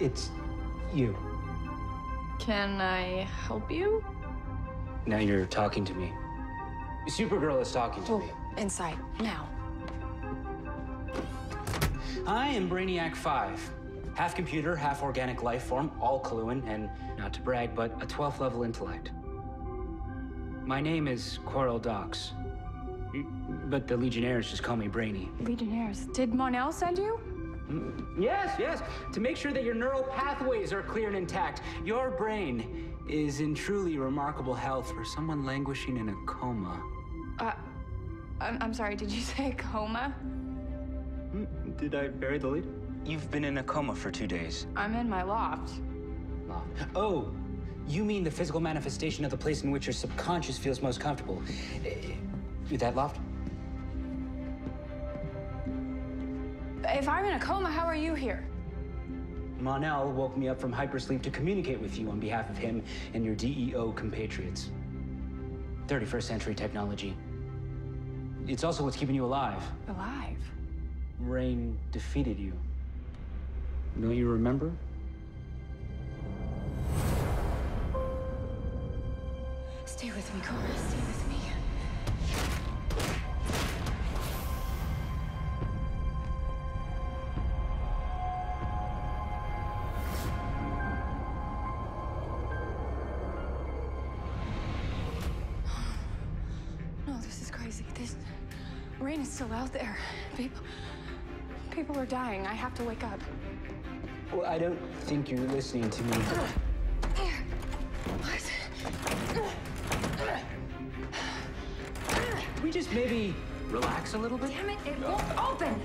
It's you. Can I help you? Now you're talking to me. Supergirl is talking to Oh, me. inside, now. I am Brainiac 5. Half computer, half organic life form, all Coluan, and not to brag, but a 12th level intellect. My name is Querl Dox. But the Legionnaires just call me Brainy. Legionnaires. Did Mon-El send you? Yes, yes. To make sure that your neural pathways are clear and intact. Your brain is in truly remarkable health for someone languishing in a coma. Uh, I'm, I'm sorry, did you say coma? Did I bury the lead? You've been in a coma for two days. I'm in my loft. Loft? Oh, you mean the physical manifestation of the place in which your subconscious feels most comfortable. Eh, That loft? If I'm in a coma, how are you here? Mon-El woke me up from hypersleep to communicate with you on behalf of him and your DEO compatriots. 31st century technology. It's also what's keeping you alive. Alive? Reign defeated you. Don't you remember? Stay with me, Kara. Stay with me. Crazy. This Reign is still out there. People, people are dying. I have to wake up. Well, I don't think you're listening to me. Here. We just maybe relax a little bit? Damn it! It won't open.